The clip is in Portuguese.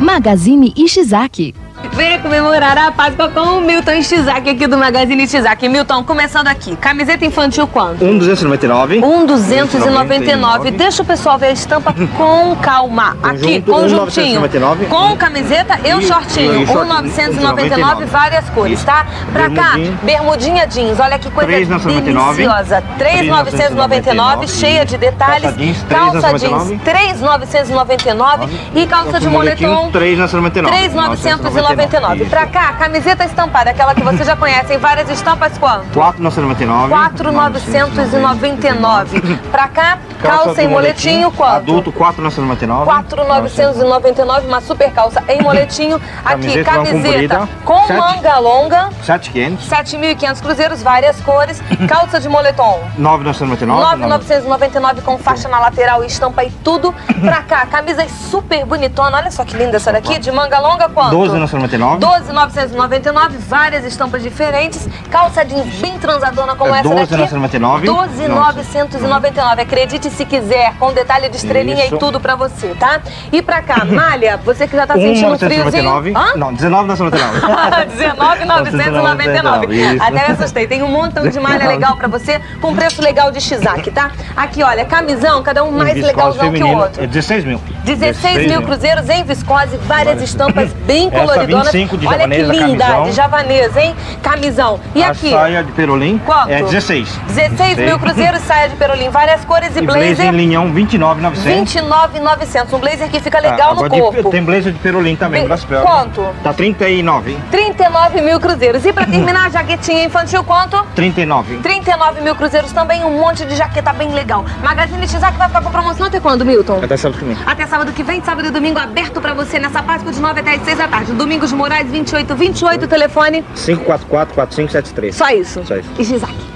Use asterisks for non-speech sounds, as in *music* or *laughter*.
Magazine Ishizaki. Venha comemorar a Páscoa com o Milton Ishizaki aqui do Magazine Ishizaki. Milton, começando aqui. Camiseta infantil quanto? 1,299. 1,299. Deixa o pessoal ver a estampa com calma. Aqui, Conjunto, conjuntinho. 1,999. Com camiseta e o E- shortinho. e short- 1,999, várias cores, tá? Pra cá, Bermudinha. bermudinha jeans. Olha que coisa 3,999. deliciosa. 3,999, cheia de detalhes. Calça jeans, Calça jeans, 3,999. 3,999. E calça de moletom. 3,999. 3,999. Pra cá, camiseta estampada, aquela que você já conhece, em várias estampas, quanto? 4,999. 4,999. Pra cá, calça, em moletinho, quanto? Adulto, 4,999. 4,999, uma super calça em moletinho. *laughs* Aqui, Camiseta camiseta com Sete. manga longa, 7,500. 7.500 cruzeiros, várias cores. *laughs* Calça de moletom, 9,999. 9,999 com faixa na lateral, estampa e tudo. Pra cá, camisa super bonitona. Olha só que linda essa daqui, de manga longa, quanto? 12,999. 12,999, várias estampas diferentes. Calça jeans bem transadona como É essa daqui. 12,999. 12,999. Acredite se quiser, com detalhe de estrelinha Isso. e tudo pra você, tá? E pra cá, malha, você que já tá sentindo um friozinho. 1,999. Hã? Não, 19,999. 19,999. *laughs* Isso. Até me assustei. Tem um montão de malha legal pra você, com preço legal de Shizaki, tá? Aqui, olha, camisão, cada um mais legalzão que o outro. É 16 mil. 16 mil cruzeiros em viscose, várias estampas *laughs* bem Essa coloridonas. 25 de Olha que javanesa, linda, camisão. de javanesa, hein? Camisão. E a aqui? saia de perolim Quanto? é 16. 16 mil cruzeiros, *laughs* saia de perolim, várias cores e, E blazer blazer. em linhão 29,900. 29,900. Um blazer que fica Ah, legal no agora de- corpo. tem blazer de perolim também, Bem, braço perna. quanto? Tá 39. 39 mil cruzeiros. E pra *laughs* terminar, a jaquetinha infantil, quanto? 39. 39 mil cruzeiros também, um monte de jaqueta bem legal. Magazine Shizaki vai ficar com promoção até quando, Milton? Até sábado que vem. Até sábado que vem, sábado e domingo aberto pra você nessa Páscoa de 9 até as 6 da tarde. Domingos de Moraes 28, 28, telefone. 544 4573. Só isso. Só isso. E Shizaki.